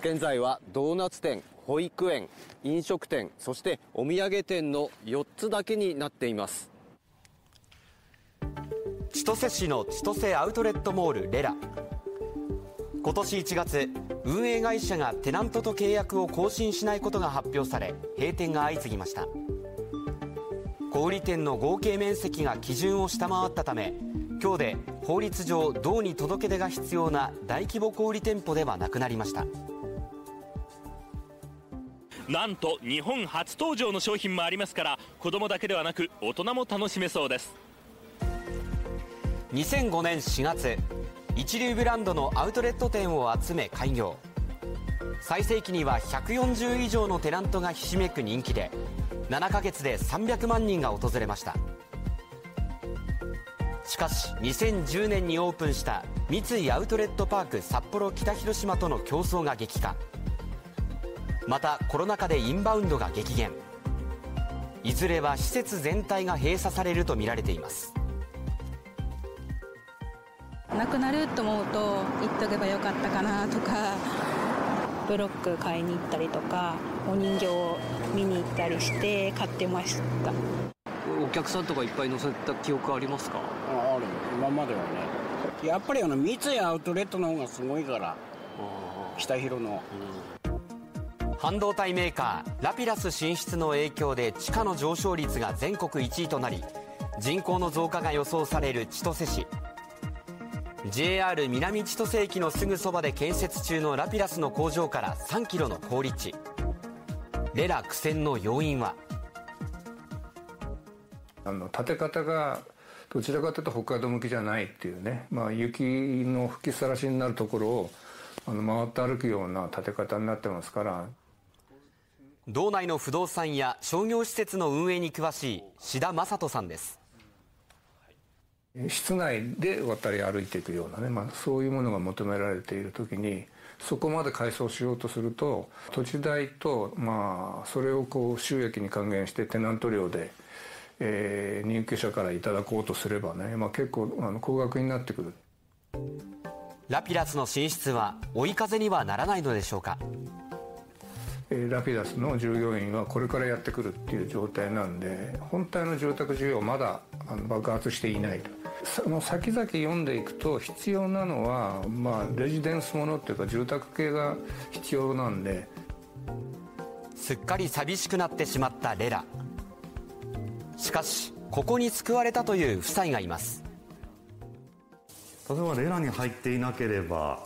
現在はドーナツ店保育園飲食店そしてお土産店の4つだけになっています。千歳市の千歳アウトレットモールレラ。今年1月運営会社がテナントと契約を更新しないことが発表され閉店が相次ぎました。小売店の合計面積が基準を下回ったため今日で法律上道に届け出が必要な大規模小売店舗ではなくなりました。なんと日本初登場の商品もありますから子供だけではなく大人も楽しめそうです。2005年4月一流ブランドのアウトレット店を集め開業。最盛期には140以上のテナントがひしめく人気で7ヶ月で300万人が訪れました。しかし2010年にオープンした三井アウトレットパーク札幌北広島との競争が激化。またコロナ禍でインバウンドが激減。いずれは施設全体が閉鎖されるとみられています。なくなると思うと行っとけばよかったかなとかブロック買いに行ったりとかお人形を見に行ったりして買ってました。お客さんとかいっぱい乗せた記憶ありますか？ある今まではね。やっぱりあの三井アウトレットの方がすごいから。北広の、半導体メーカーラピラス進出の影響で地価の上昇率が全国1位となり人口の増加が予想される千歳市。JR 南千歳駅のすぐそばで建設中のラピラスの工場から3キロの好立地。レラ苦戦の要因は？あの建て方がどちらかというと北海道向きじゃないっていうね、まあ、雪の吹きさらしになるところをあの回って歩くような建て方になってますから道内の不動産や商業施設の運営に詳しい志田正人さんです。室内で渡り歩いていくようなね、まあ、そういうものが求められている時にそこまで改装しようとすると土地代と、まあ、それをこう収益に還元してテナント料で、えー、入居者からいただこうとすればね、まあ、結構あの高額になってくる。ラピラスの進出は追い風にはならないのでしょうかラピダスの従業員はこれからやってくるっていう状態なんで本体の住宅需要まだ爆発していないと。その先々読んでいくと必要なのは、まあ、レジデンスものっていうか住宅系が必要なんで。すっかり寂しくなってしまったレラ。しかしここに救われたという夫妻がいます。例えばレラに入っていなければ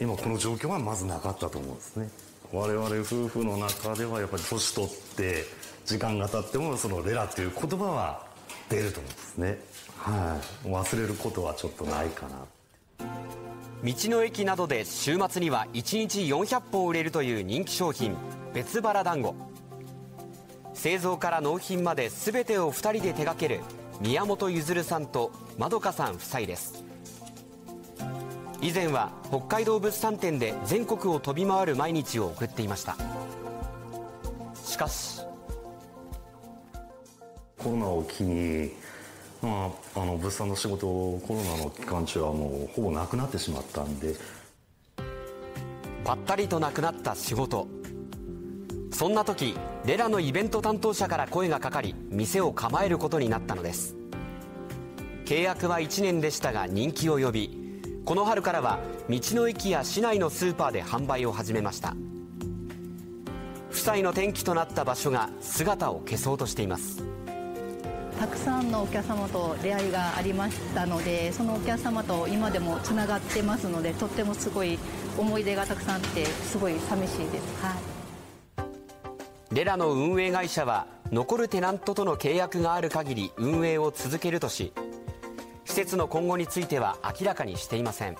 今この状況はまずなかったと思うんですね我々夫婦の中ではやっぱり年取って時間が経ってもそのレラっていう言葉は出ると思うんですね。はい。忘れることはちょっとないかな。道の駅などで週末には1日400本売れるという人気商品別腹団子。製造から納品まで全てを2人で手掛ける宮本譲さんとまどかさん夫妻です。以前は北海道物産展で全国を飛び回る毎日を送っていました。しかしコロナを機に、まあ、あの物産の仕事コロナの期間中はもうほぼなくなってしまったんで。ぱったりとなくなった仕事。そんな時レラのイベント担当者から声がかかり店を構えることになったのです。契約は1年でしたが人気を呼びこの春からは道の駅や市内のスーパーで販売を始めました。夫妻の転機となった場所が姿を消そうとしています。たくさんのお客様と出会いがありましたのでそのお客様と今でもつながってますのでとってもすごい思い出がたくさんあってすごい寂しいです、はい、レラの運営会社は残るテナントとの契約がある限り運営を続けるとし施設の今後については明らかにしていません。